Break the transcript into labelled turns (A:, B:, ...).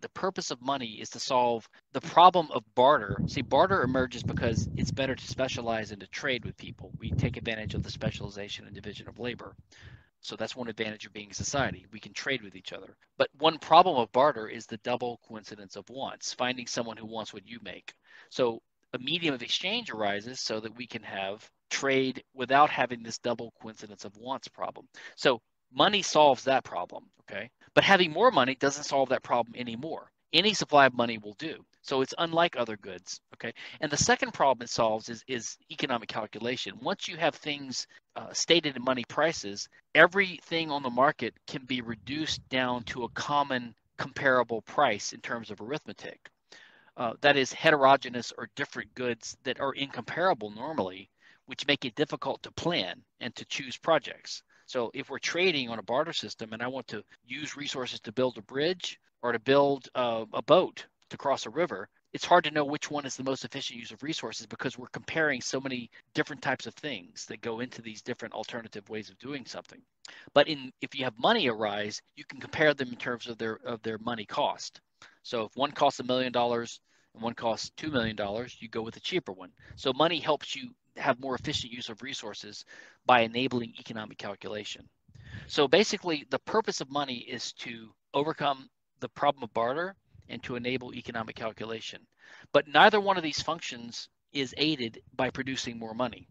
A: The purpose of money is to solve the problem of barter. See, barter emerges because it's better to specialize and to trade with people. We take advantage of the specialization and division of labor. So that's one advantage of being a society. We can trade with each other. But one problem of barter is the double coincidence of wants, finding someone who wants what you make. So a medium of exchange arises so that we can have trade without having this double coincidence of wants problem. So money solves that problem, okay? But having more money doesn't solve that problem anymore. Any supply of money will do. So it's unlike other goods, okay? And the second problem it solves is, is economic calculation. Once you have things uh, stated in money prices, everything on the market can be reduced down to a common comparable price in terms of arithmetic. Uh, that is heterogeneous or different goods that are incomparable normally, which make it difficult to plan and to choose projects. So if we're trading on a barter system and I want to use resources to build a bridge or to build uh, a boat to cross a river, it's hard to know which one is the most efficient use of resources because we're comparing so many different types of things that go into these different alternative ways of doing something. But in if you have money arise, you can compare them in terms of their of their money cost. So if one costs a million dollars and one costs two million dollars, you go with the cheaper one. So money helps you have more efficient use of resources by enabling economic calculation. So basically, the purpose of money is to overcome the problem of barter and to enable economic calculation. But neither one of these functions is aided by producing more money.